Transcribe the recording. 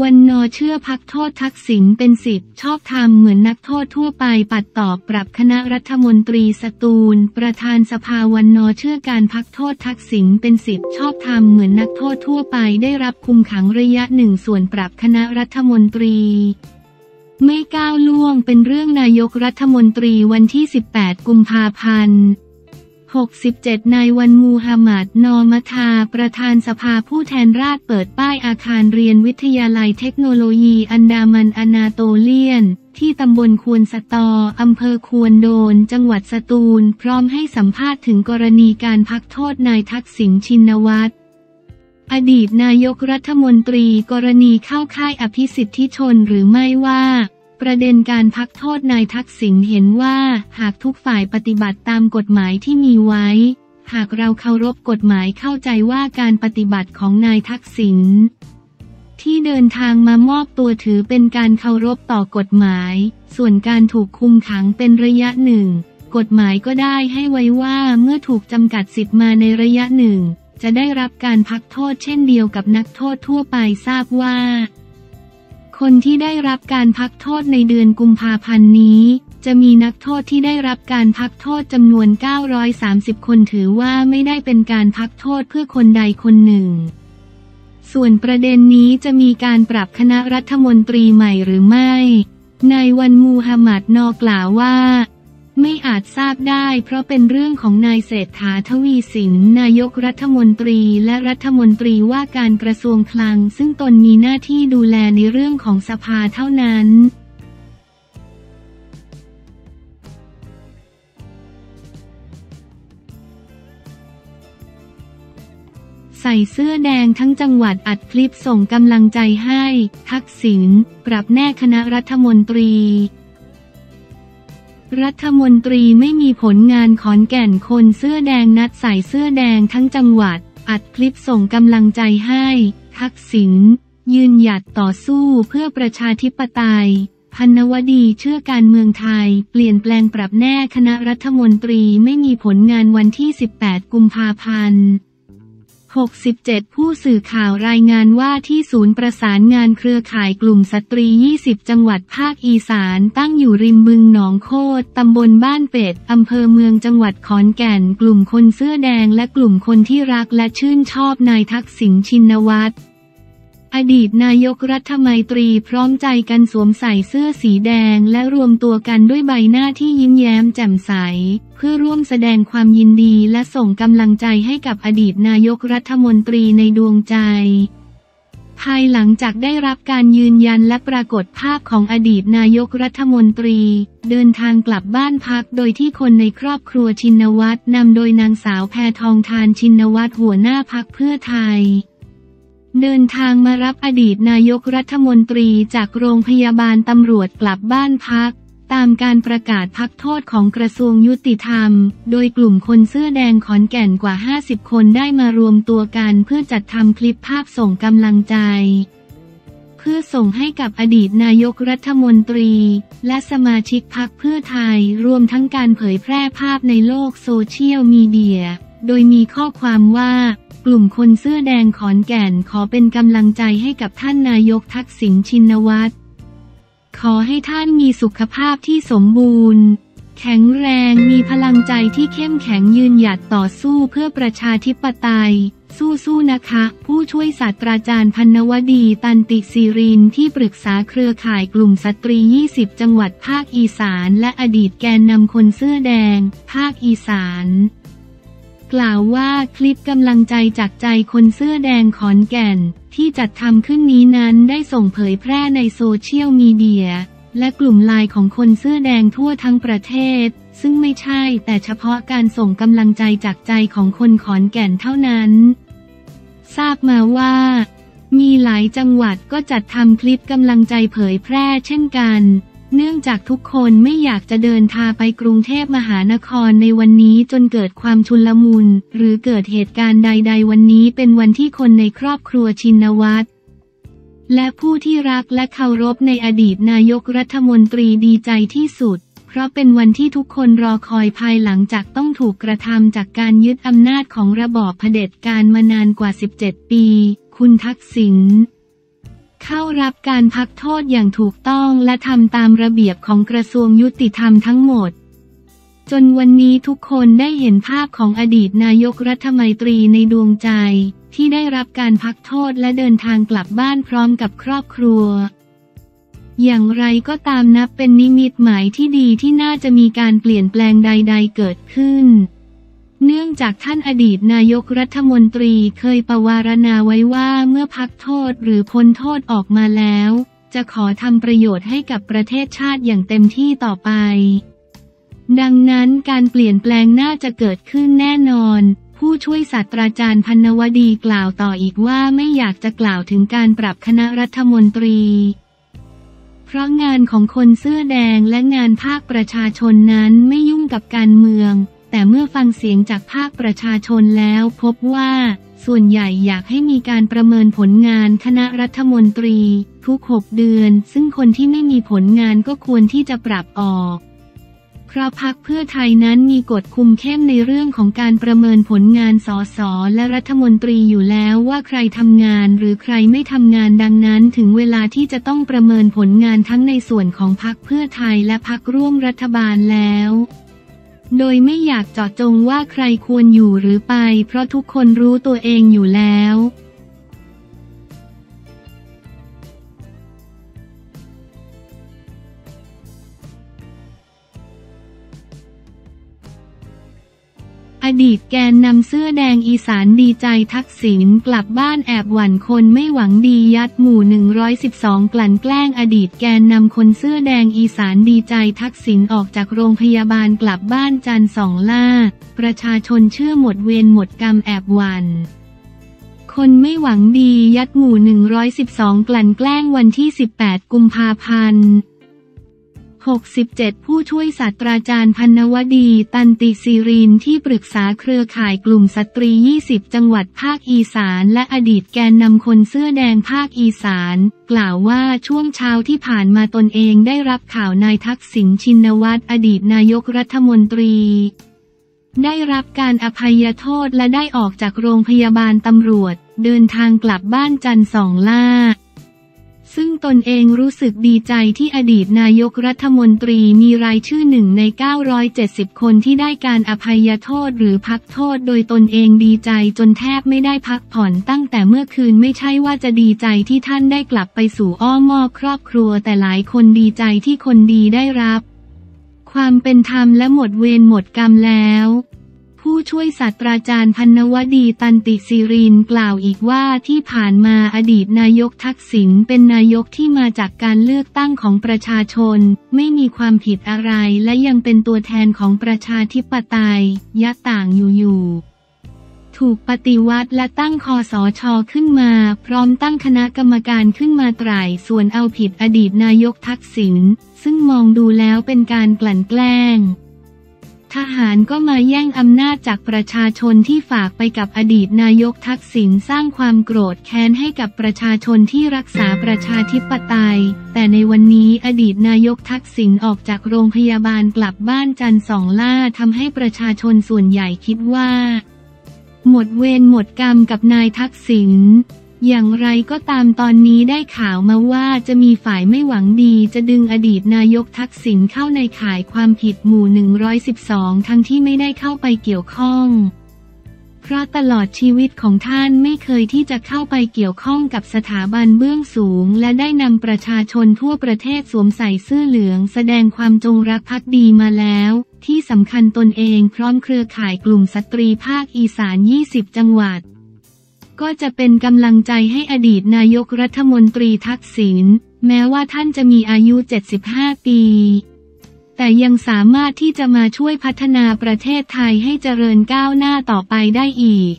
วันนอเชื่อพักโทษทักษิณเป็นสิทธิ์ชอบธรรมเหมือนนักโทษทั่วไปปัดตอบปรับคณะรัฐมนตรีสตูล ประธานสภาวันนอเชื่อการพักโทษทักษิณเป็นสิทธิ์ชอบธรรมเหมือนนักโทษทั่วไปได้รับคุมขังระยะหนึ่งส่วนปรับคณะรัฐมนตรี ไม่ก้าวล่วงเป็นเรื่องนายกรัฐมนตรีวันที่ 18 กุมภาพันธ์ 67 นายวันมูฮัมหมัด นอมทา ประธานสภาผู้แทนราษฎรเปิดป้ายอาคารเรียนวิทยาลัยเทคโนโลยีอันดามันอนาโตเลียน ที่ตำบลควนสตอ อำเภอควนโดน จังหวัดสตูล พร้อมให้สัมภาษณ์ถึงกรณีการพักโทษนายทักษิณชินวัตรอดีตนายกรัฐมนตรีกรณีเข้าค่ายอภิสิทธิชนหรือไม่ว่า ประเด็นการพักโทษนายทักษิณเห็นว่า หากทุกฝ่ายปฏิบัติตามกฎหมายที่มีไว้ หากเราเคารพกฎหมายเข้าใจว่าการปฏิบัติของนายทักษิณที่เดินทางมามอบตัวถือเป็นการเคารพต่อกฎหมาย ส่วนการถูกคุมขังเป็นระยะหนึ่ง กฎหมายก็ได้ให้ไว้ว่าเมื่อถูกจำกัดสิทธิ์มาในระยะหนึ่ง จะได้รับการพักโทษเช่นเดียวกับนักโทษทั่วไปทราบว่า คนที่ได้รับการพักโทษในเดือนกุมภาพันธ์นี้ จะมีนักโทษที่ได้รับการพักโทษจำนวน 930 คนถือว่าไม่ได้เป็นการพักโทษเพื่อคนใดคนหนึ่ง ส่วนประเด็นนี้จะมีการปรับคณะรัฐมนตรีใหม่หรือไม่ในวันมูฮัมหมัดนอกล่าวว่า ไม่อาจทราบได้เพราะเป็นเรื่องของนายเศรษฐาทวีสินนายกรัฐมนตรีและรัฐมนตรีว่าการกระทรวงคลัง ซึ่งตนมีหน้าที่ดูแลในเรื่องของสภาเท่านั้นใส่เสื้อแดงทั้งจังหวัดอัดคลิปส่งกำลังใจให้ ทักษิณปรับแน่คณะรัฐมนตรี รัฐมนตรีไม่มีผลงานขอนแก่นคนเสื้อแดงนัดใส่เสื้อแดงทั้งจังหวัด อัดคลิปส่งกำลังใจให้ ทักษิณยืนหยัดต่อสู้เพื่อประชาธิปไตย พันวดีเชื่อการเมืองไทย เปลี่ยนแปลงปรับแน่คณะรัฐมนตรีไม่มีผลงานวันที่ 18 กุมภาพันธ์ 67 ผู้สื่อข่าวรายงานว่าที่ศูนย์ประสานงานเครือข่ายกลุ่มสตรี 20 จังหวัดภาคอีสานตั้งอยู่ริมบึงหนองโคดตำบลบ้านเป็ด อำเภอเมืองจังหวัดขอนแก่น กลุ่มคนเสื้อแดงและกลุ่มคนที่รักและชื่นชอบนายทักษิณชินวัตร อดีตนายกรัฐมนตรีพร้อมใจกันสวมใส่เสื้อสีแดงและรวมตัวกันด้วยใบหน้าที่ยิ้มแย้มแจ่มใส เพื่อร่วมแสดงความยินดีและส่งกำลังใจให้กับอดีตนายกรัฐมนตรีในดวงใจ ภายหลังจากได้รับการยืนยันและปรากฏภาพของอดีตนายกรัฐมนตรี เดินทางกลับบ้านพักโดยที่คนในครอบครัวชินวัตรนำโดยนางสาวแพทองทานชินวัตรหัวหน้าพักเพื่อไทย เดินทางมารับอดีตนายกรัฐมนตรีจากโรงพยาบาลตำรวจกลับบ้านพัก ตามการประกาศพักโทษของกระทรวงยุติธรรม โดยกลุ่มคนเสื้อแดงขอนแก่นกว่า 50 คนได้มารวมตัวกันเพื่อจัดทำคลิปภาพส่งกำลังใจ เพื่อส่งให้กับอดีตนายกรัฐมนตรี และสมาชิกพักเพื่อไทยรวมทั้งการเผยแพร่ภาพในโลกโซเชียลมีเดีย โดยมีข้อความว่า กลุ่มคนเสื้อแดงขอนแก่นขอเป็นกำลังใจให้กับท่านนายกทักษิณชินวัตร ขอให้ท่านมีสุขภาพที่สมบูรณ์ แข็งแรงมีพลังใจที่เข้มแข็งยืนหยัดต่อสู้เพื่อประชาธิปไตย สู้ๆนะคะ ผู้ช่วยศาสตราจารย์พันวดี ตันติศิรินที่ปรึกษาเครือข่ายกลุ่มสตรี 20 จังหวัดภาคอีสาน และอดีตแกนนำคนเสื้อแดง ภาคอีสาน กล่าวว่าคลิปกำลังใจจากใจคนเสื้อแดงขอนแก่น ที่จัดทำขึ้นนี้นั้นได้ส่งเผยแพร่ในโซเชียลมีเดีย และกลุ่มไลน์ของคนเสื้อแดงทั่วทั้งประเทศ ซึ่งไม่ใช่แต่เฉพาะการส่งกำลังใจจากใจของคนขอนแก่นเท่านั้น ทราบมาว่า มีหลายจังหวัดก็จัดทำคลิปกำลังใจเผยแพร่เช่นกัน เนื่องจากทุกคนไม่อยากจะเดินทางไปกรุงเทพมหานครในวันนี้จนเกิดความชุลมุน หรือเกิดเหตุการณ์ใด ๆ วันนี้เป็นวันที่คนในครอบครัวชินวัตรและผู้ที่รักและเคารพในอดีตนายกรัฐมนตรีดีใจที่สุด เพราะเป็นวันที่ทุกคนรอคอยภายหลังจากต้องถูกกระทำจากการยึดอำนาจของระบอบเผด็จการมานานกว่า 17 ปี คุณทักษิณ เข้ารับการพักโทษอย่างถูกต้องและทำตามระเบียบของกระทรวงยุติธรรมทั้งหมด จนวันนี้ทุกคนได้เห็นภาพของอดีตนายกรัฐมนตรีในดวงใจ ที่ได้รับการพักโทษและเดินทางกลับบ้านพร้อมกับครอบครัว อย่างไรก็ตามนับเป็นนิมิตหมายที่ดีที่น่าจะมีการเปลี่ยนแปลงใด ๆ เกิดขึ้น เนื่องจากท่านอดีตนายกรัฐมนตรีเคยประวารณาไว้ว่าเมื่อพักโทษหรือพ้นโทษออกมาแล้ว จะขอทำประโยชน์ให้กับประเทศชาติอย่างเต็มที่ต่อไป ดังนั้นการเปลี่ยนแปลงน่าจะเกิดขึ้นแน่นอน ผู้ช่วยศาสตราจารย์พันวดีกล่าวต่ออีกว่าไม่อยากจะกล่าวถึงการปรับคณะรัฐมนตรี เพราะงานของคนเสื้อแดงและงานภาคประชาชนนั้นไม่ยุ่งกับการเมือง แต่เมื่อฟังเสียงจากภาคประชาชนแล้วพบว่า ส่วนใหญ่อยากให้มีการประเมินผลงานคณะรัฐมนตรี ทุกหกเดือน ซึ่งคนที่ไม่มีผลงานก็ควรที่จะปรับออกเพราะพักเพื่อไทยนั้นมีกฎคุมเข้มในเรื่องของการประเมินผลงานสสและรัฐมนตรีอยู่แล้วว่าใครทำงานหรือใครไม่ทำงานดังนั้น ถึงเวลาที่จะต้องประเมินผลงานทั้งในส่วนของพักเพื่อไทยและพักร่วมรัฐบาลแล้ว โดยไม่อยากเจาะจงว่าใครควรอยู่หรือไป เพราะทุกคนรู้ตัวเองอยู่แล้ว ดีตแกนนำเสื้อแดงอีสานดีใจทักษิณกลับบ้านแอบหวั่นคนไม่หวังดียัดหมู่ 112 กลั่นแกล้งอดีตแกนนำคนเสื้อแดงอีสานดีใจทักษิณออกจากโรงพยาบาลกลับบ้านจันสองล่า ประชาชนเชื่อหมดเวรหมดกรรมแอบหวั่นคนไม่หวังดียัดหมู่ 112 กลั่นแกล้งวันที่ 18 กุมภาพันธ์ 67 ผู้ช่วยศาสตราจารย์พันวดี ตันติศิรินที่ปรึกษาเครือข่ายกลุ่มสตรี 20 จังหวัดภาคอีสานและอดีตแกนนำคนเสื้อแดงภาคอีสาน กล่าวว่าช่วงเช้าที่ผ่านมาตนเองได้รับข่าวนายทักษิณชินวัตรอดีตนายกรัฐมนตรีได้รับการอภัยโทษและได้ออกจากโรงพยาบาลตำรวจ เดินทางกลับบ้านจันทร์สองล่า ซึ่งตนเองรู้สึกดีใจที่อดีตนายกรัฐมนตรีมีรายชื่อหนึ่งใน 970 คนที่ได้การอภัยโทษหรือพักโทษโดยตนเองดีใจจนแทบไม่ได้พักผ่อนตั้งแต่เมื่อคืนไม่ใช่ว่าจะดีใจที่ท่านได้กลับไปสู่อ้อมอครอบครัว แต่หลายคนดีใจที่คนดีได้รับ ความเป็นธรรมและหมดเวรหมดกรรมแล้ว ผู้ช่วยศาสตราจารย์พันวดีตันติศิรินกล่าวอีกว่าที่ผ่านมาอดีตนายกทักษิณเป็นนายกที่มาจากการเลือกตั้งของประชาชน ไม่มีความผิดอะไรและยังเป็นตัวแทนของประชาธิปไตยยะต่างอยู่อยู่ถูกปฏิวัติและตั้งคอสอชอขึ้นมา พร้อมตั้งคณะกรรมการขึ้นมาไตร่ส่วนเอาผิดอดีตนายกทักษิณซึ่งมองดูแล้วเป็นการกลั่นแกล้ง ทหารก็มาแย่งอำนาจจากประชาชนที่ฝากไปกับอดีตนายกทักษิณสร้างความโกรธแค้นให้กับประชาชนที่รักษาประชาธิปไตย แต่ในวันนี้อดีตนายกทักษิณออกจากโรงพยาบาลกลับบ้านจันทร์สองล่าทำให้ประชาชนส่วนใหญ่คิดว่า หมดเวรหมดกรรมกับนายทักษิณ อย่างไรก็ตามตอนนี้ได้ข่าวมาว่าจะมีฝ่ายไม่หวังดีจะดึงอดีตนายกทักษิณเข้าในข่ายความผิดหมู่ 112 ทั้งที่ไม่ได้เข้าไปเกี่ยวข้อง เพราะตลอดชีวิตของท่านไม่เคยที่จะเข้าไปเกี่ยวข้องกับสถาบันเบื้องสูง และได้นำประชาชนทั่วประเทศสวมใส่เสื้อเหลือง แสดงความจงรักภักดีมาแล้ว ที่สำคัญตนเองพร้อมเครือข่ายกลุ่มสตรีภาคอีสาน 20 จังหวัด ก็จะเป็นกำลังใจให้อดีตนายกรัฐมนตรีทักษิณแม้ว่าท่านจะมีอายุ 75 ปี แต่ยังสามารถที่จะมาช่วยพัฒนาประเทศไทยให้เจริญก้าวหน้าต่อไปได้อีก